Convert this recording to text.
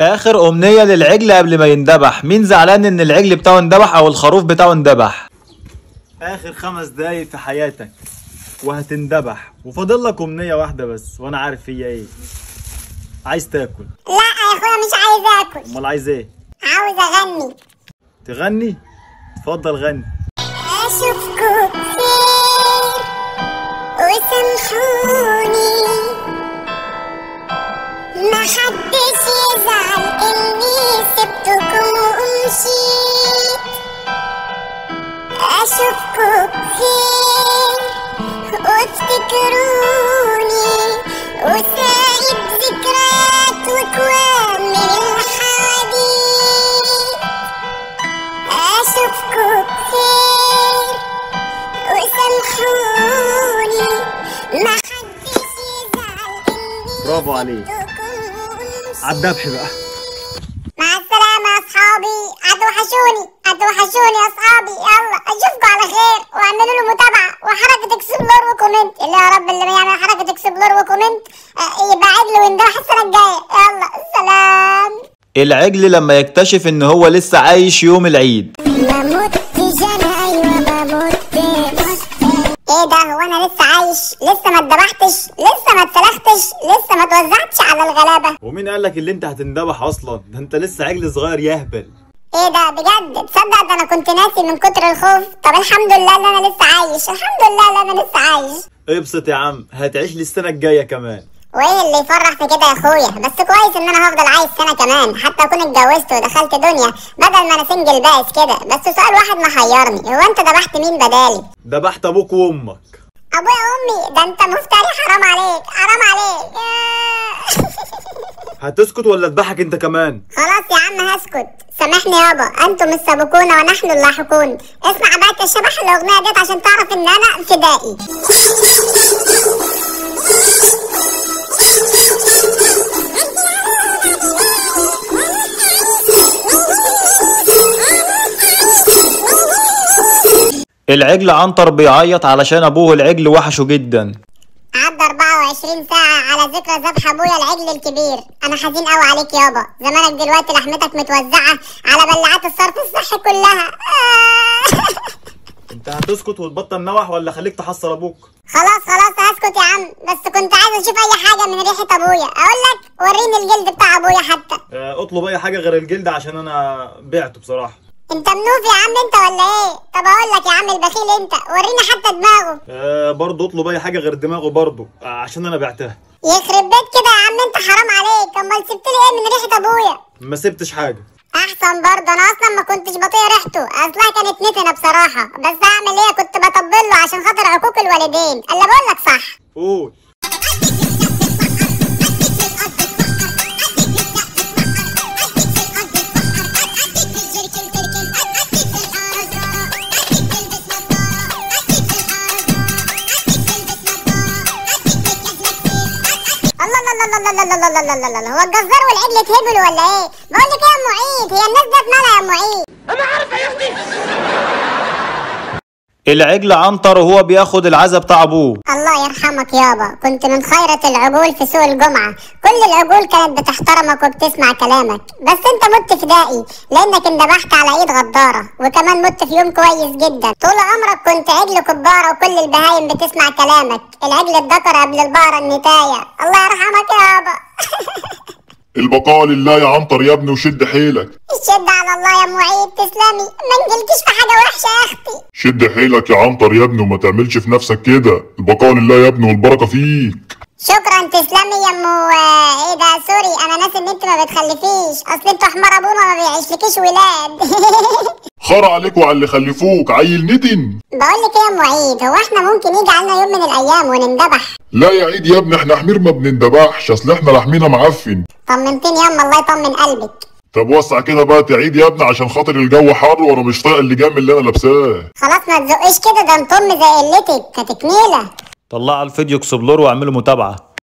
آخر أمنية للعجل قبل ما يندبح مين زعلان إن العجل بتاعه اندبح أو الخروف بتاعه اندبح آخر خمس دقايق في حياتك وهتندبح وفاضل لك أمنية واحدة بس وأنا عارف هي إيه. عايز تاكل. لا يا أخويا مش عايز آكل. أمال عايز إيه؟ عاوز أغني. تغني؟ اتفضل غني. اشوفكوا بخير وسامحوني. اشوفكوا بخير وافتكروني وسايب ذكريات وكوامل الحديد اشوفكوا بخير وسامحوني ما حدش يزعل اني برافو عليك. عالدبح بقى مع السلامة يا أصحابي هتوحشوني هتوحشوني يا أصحابي يلا أشوفكم على خير واعملوا له متابعة وحركة explore و comment اللي يا رب اللي حركة explore و comment. آه، يبقى عجل ويندبح السنة الجاية يلا سلام. العجل لما يكتشف إن هو لسه عايش يوم العيد. أنا أيوة ما متش إيه ده؟ هو أنا لسه عايش؟ لسه ما اتذبحتش لسه ما اتسلختش؟ لسه ما اتوزعتش على الغلابة؟ ومين قال لك اللي أنت هتندبح أصلا؟ ده أنت لسه عجل صغير يهبل. إيه ده بجد؟ تصدق ده أنا كنت ناسي من كتر الخوف؟ طب الحمد لله إن أنا لسه عايش الحمد لله إن أنا لسه عايش. ابسط يا عم هتعيش للسنة الجاية كمان. وإيه اللي يفرح في كده يا أخويا؟ بس كويس إن أنا هفضل عايش سنة كمان حتى أكون اتجوزت ودخلت دنيا بدل ما أنا سنجل بائس كده. بس سؤال واحد محيرني هو أنت ذبحت مين بدالي؟ دبحت أبوك وأمك. أبويا وأمي؟ ده أنت مفتري حرام عليك حرام عليك. هتسكت ولا أذبحك أنت كمان؟ خلاص يا عم هسكت. سامحني يابا أنتم السابقون ونحن اللاحقون. اسمع بقى الشبح الأغنية ديت عشان تعرف إن أنا فدائي. العجل عنتر بيعيط علشان أبوه العجل وحشه جدا. 24 ساعة على ذكرى ذبح أبويا العجل الكبير. أنا حزين قوي عليك يابا. زمانك دلوقتي لحمتك متوزعة على بلعات الصرف الصحي كلها. آه. انت هتسكت وتبطل نوح ولا خليك تحصل أبوك؟ خلاص خلاص هسكت يا عم. بس كنت عايز أشوف أي حاجة من ريحة أبويا. أقول لك وريني الجلد بتاع أبويا حتى. آه، اطلب أي حاجة غير الجلد عشان أنا بعته بصراحة. انت منوف يا عم انت ولا إيه؟ طب أقول لك يا عم البخيل انت ورينا حتى دماغه. أه برضه اطلب اي حاجة غير دماغه برضه عشان أنا بعتها. يخرب بيت كده يا عم انت حرام عليك. امال سبت لي إيه من ريحة ابويا؟ ما سبتش حاجة. احسن برضه أنا أصلا ما كنتش بطيء ريحته. اصلها كانت نتنة بصراحة. بس اعمل إيه؟ كنت بطبل له عشان خاطر عقوق الوالدين. اللي بقول لك صح. قول. الله الله الله الله الله الله الله الله هو الجزار والعجل اتهبلوا ولا إيه؟ بقول لك إيه يا ام عيد هي الناس ديت مالها يا ام عيد؟ العجل عنتر وهو بياخد العزا بتاع ابوه الله يرحمك يابا. كنت من خيرة العجول في سوق الجمعة. كل العجول كانت بتحترمك وبتسمع كلامك. بس انت مت فدائي لانك اندبحت على ايد غدارة. وكمان مت في يوم كويس جدا. طول عمرك كنت عجل كبارة وكل البهايم بتسمع كلامك. العجل الذكر قبل البقرة النتاية. الله يرحمك يابا. البقاء لله يا عنتر يا ابني وشد حيلك. الشد على الله يا ام عيد تسلمي. ما نجلكيش في حاجة وحشة يا أختي. شد حيلك يا عنتر يا ابني وما تعملش في نفسك كده. البقاء لله يا ابني والبركة فيك. شكرا تسلمي يا ام آه، إيه ده؟ sorry أنا ناسي إن أنت ما بتخلفيش. أصل أنتوا حمار ابونا ما بيعيشلكيش ولاد. خرى عليك وعلى اللي خلفوك عيل نتن. بقول لك إيه يا أم عيد هو إحنا ممكن يجي علينا يوم من الأيام ونندبح لا يا عيد يا ابني إحنا حمير ما بنندبحش أصل إحنا لحمينا معفن. طمنتني يا أم الله يطمن قلبك. طب وسع كده بقى يا عيد يا ابني عشان خاطر الجو حر وأنا مش طايق اللجام اللي أنا لابساه. خلاص ما تزقش كده ده انطم زي قلتك كتكنيله طلعوا الفيديو explore واعملوا متابعة.